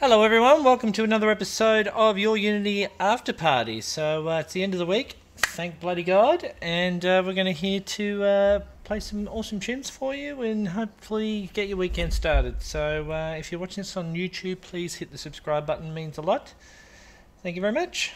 Hello, everyone. Welcome to another episode of Your Unity After Party. So uh, it's the end of the week. Thank bloody God, and uh, we're going to here to uh, play some awesome tunes for you and hopefully get your weekend started. So uh, if you're watching this on YouTube, please hit the subscribe button. It means a lot. Thank you very much.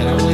and I